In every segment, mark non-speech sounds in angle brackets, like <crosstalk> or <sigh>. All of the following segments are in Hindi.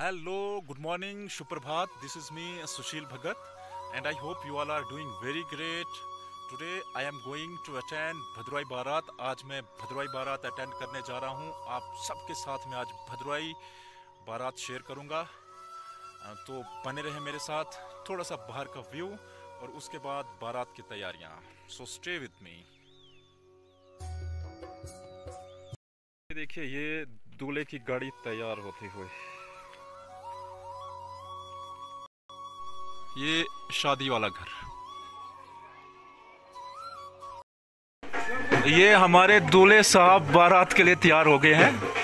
Hello, good morning, Shubprabhat. This is me, Sushil Bhagat, and I hope you all are doing very great. Today I am going to attend भद्रवाई baraat आज मैं भद्रवाई बारात अटेंड करने जा रहा हूँ। आप सबके साथ में आज भद्रवाई बारात शेयर करूँगा। तो बने रहे मेरे साथ थोड़ा सा बाहर का व्यू और उसके बाद बारात की तैयारियाँ। सो स्टे विथ मी देखिए ये दूल्हे की गाड़ी तैयार होती हुई ये शादी वाला घर। ये हमारे दूल्हे साहब बारात के लिए तैयार हो गए हैं।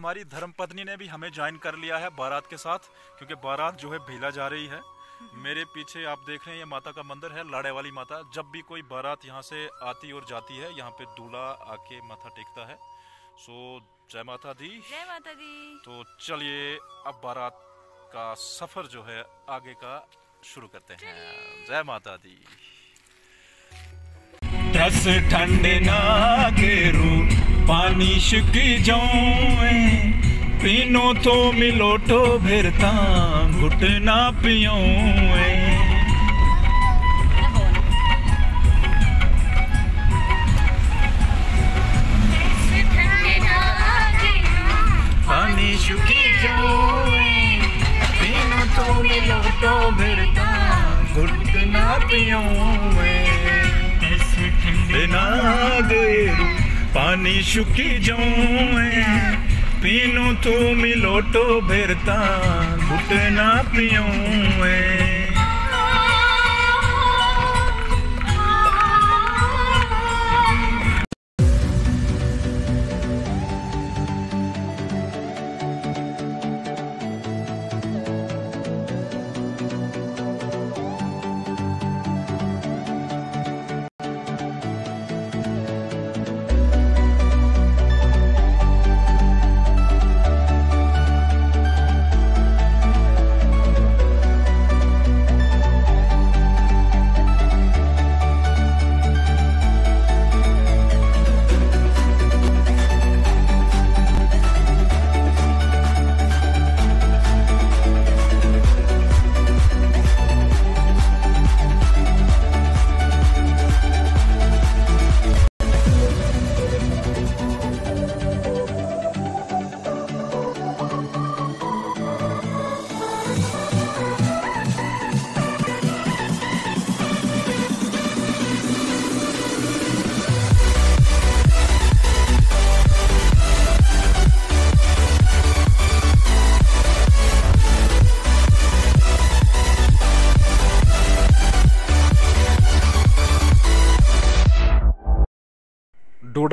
हमारी धर्मपत्नी ने भी हमें ज्वाइन कर लिया है बारात के साथ क्योंकि बारात जो है भेला जा रही है। मेरे पीछे आप देख रहे हैं ये माता का मंदिर है लाड़े वाली माता। जब भी कोई बारात यहाँ से आती और जाती है यहाँ पे दूल्हा आके माथा टेकता है। सो जय माता दी। जय माता दी। तो चलिए अब बारात का सफ़र जो है आगे का शुरू करते हैं। जय माता दी। दस ठंडे नागेरू पानी शुकी जाए पीनो तो मिलोटो भिरता घुटना पियो पानी शुकी पीनो तो मिलोटो भिरता घुटना पियो नागेरू पानी शुकी जाए पीनो तो मिलोटो भिरता घुटना पियो।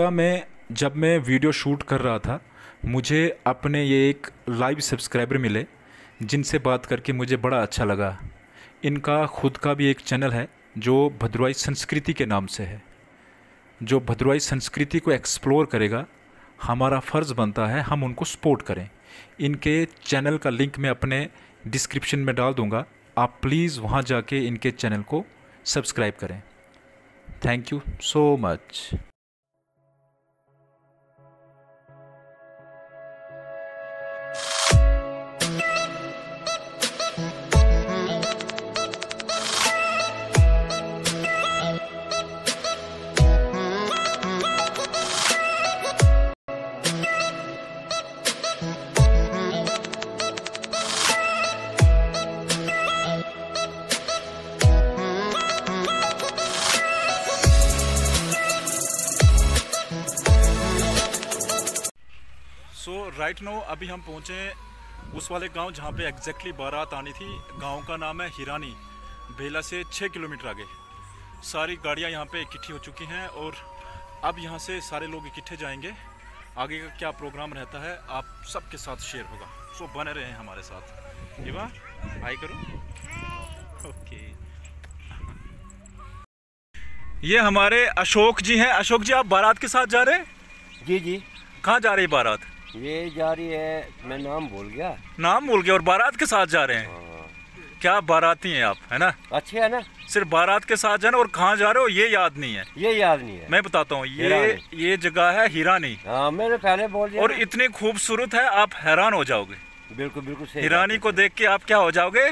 डोडा में जब मैं वीडियो शूट कर रहा था, मुझे अपने ये एक लाइव सब्सक्राइबर मिले, जिनसे बात करके मुझे बड़ा अच्छा लगा। इनका खुद का भी एक चैनल है, जो भद्रवाई संस्कृति के नाम से है। जो भद्रवाई संस्कृति को एक्सप्लोर करेगा, हमारा फ़र्ज़ बनता है हम उनको सपोर्ट करें। इनके चैनल का लिंक मैं अपने डिस्क्रिप्शन में डाल दूँगा। आप प्लीज़ वहाँ जाके इनके चैनल को सब्सक्राइब करें। Thank you so much. Right now अभी हम पहुँचे उस वाले गाँव जहाँ पे एग्जैक्टली बारात आनी थी। गाँव का नाम है हिरानी। बेला से छः किलोमीटर आगे। सारी गाड़ियाँ यहाँ पे इकट्ठी हो चुकी हैं और अब यहाँ से सारे लोग इकट्ठे जाएँगे। आगे का क्या प्रोग्राम रहता है आप सबके साथ शेयर होगा। सो बने रहे हैं हमारे साथ। इवा हाई करो। ओके ये हमारे अशोक जी हैं। अशोक जी आप बारात के साथ जा रहे हैं? जी जी। कहाँ जा रही है बारात? ये जा रही है मैं नाम भूल गया। नाम भूल गए और बारात के साथ जा रहे हैं। हाँ, क्या बाराती हैं आप है ना? अच्छे है ना? सिर्फ़ बारात के साथ जाना और कहाँ जा रहे हो ये याद नहीं है। ये याद नहीं है। मैं बताता हूँ ये ये जगह है हीरानी। हाँ मैंने पहले बोल दिया और इतनी खूबसूरत है आप हैरान हो जाओगे। बिल्कुल बिल्कुल सही हिरानी को देख के आप क्या हो जाओगे?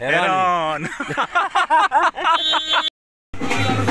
हैरान हैरानी। <laughs>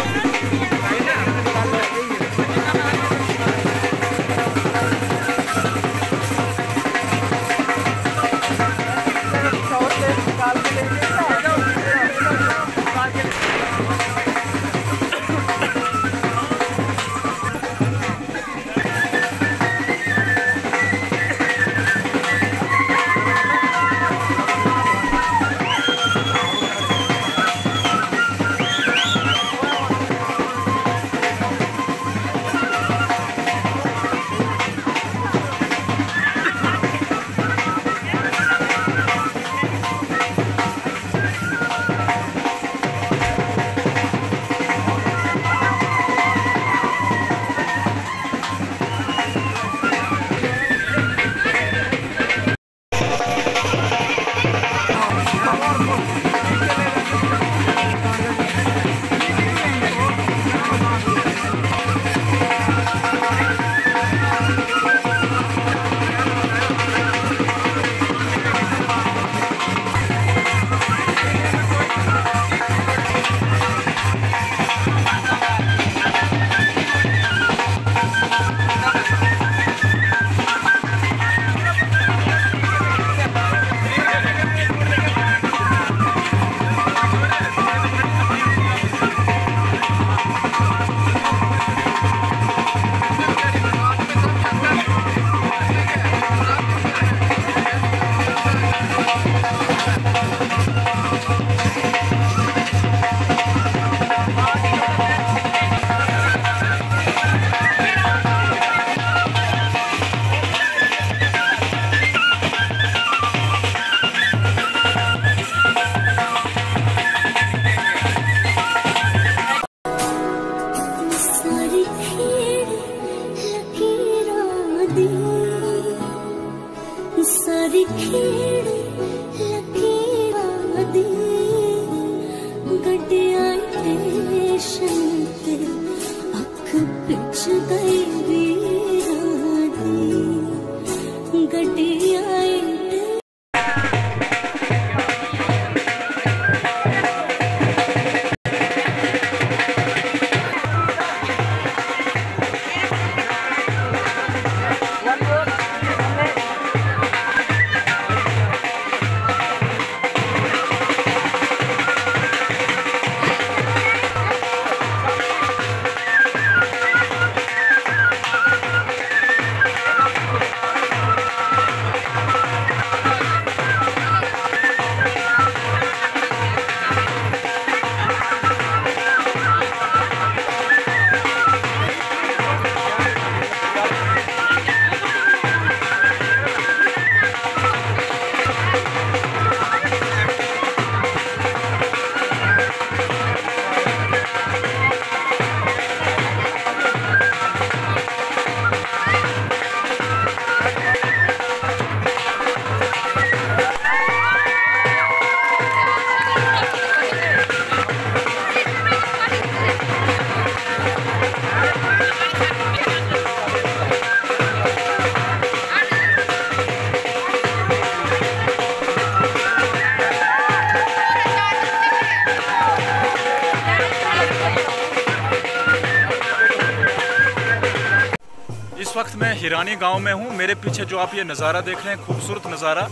हिरानी गाँव में हूँ, मेरे पीछे जो आप ये नज़ारा देख रहे हैं, खूबसूरत नज़ारा,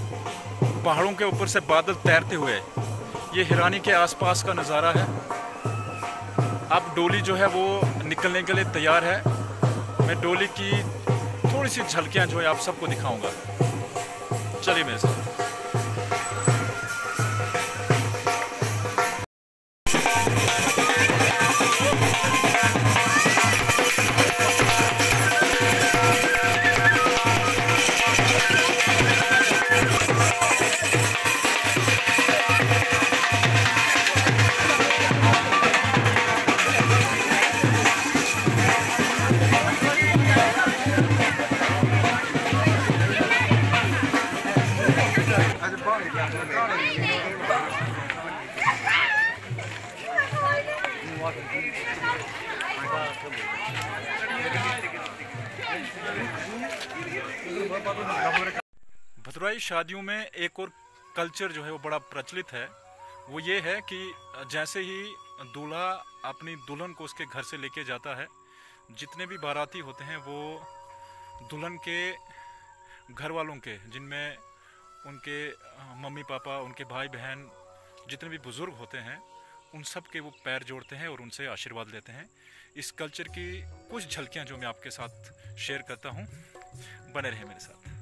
पहाड़ों के ऊपर से बादल तैरते हुए, ये हिरानी के आसपास का नज़ारा है। अब डोली जो है वो निकलने के लिए तैयार है। मैं डोली की थोड़ी सी झलकियाँ जो है, आप सबको दिखाऊँगा। चलिए मेरे साथ। शादियों में एक और कल्चर जो है वो बड़ा प्रचलित है। वो ये है कि जैसे ही दूल्हा अपनी दुल्हन को उसके घर से लेके जाता है, जितने भी बाराती होते हैं वो दुल्हन के घर वालों के, जिनमें उनके मम्मी पापा, उनके भाई बहन, जितने भी बुज़ुर्ग होते हैं, उन सब के वो पैर जोड़ते हैं और उनसे आशीर्वाद लेते हैं। इस कल्चर की कुछ झलकियाँ जो मैं आपके साथ शेयर करता हूँ, बने रहे मेरे साथ।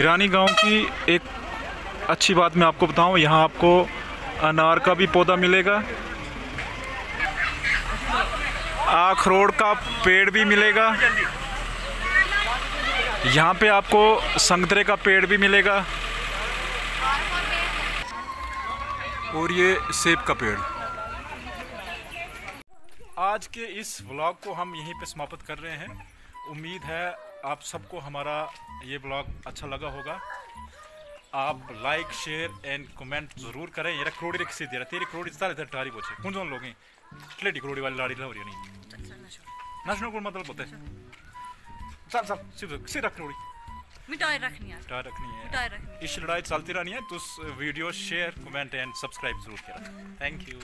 हिरानी गाँव की एक अच्छी बात मैं आपको बताऊँ, यहाँ आपको अनार का भी पौधा मिलेगा। आखरोट का पेड़ भी मिलेगा। यहाँ पे आपको संतरे का पेड़ भी मिलेगा। और ये सेब का पेड़। आज के इस व्लॉग को हम यहीं पे समाप्त कर रहे हैं। उम्मीद है आप सबको हमारा ये ब्लॉग अच्छा लगा होगा। आप लाइक शेयर एंड कमेंट ज़रूर करें। ये करोड़ी रे किसी दे रहा। तेरी करोड़ी सारे इधर टारी बोचे कौन कौन लोग हैं? क्लेटी करोड़ी वाली लाड़ी हो रही नहीं? नाचने को मतलब होता है। चल चल सिर्फ़ सिर्फ़ करोड़ी मिठाई रखनी है टार रखनी है। रखनी इस लड़ाई चलती रहनी है। तो video share comment and subscribe ज़रूर करें थैंक यू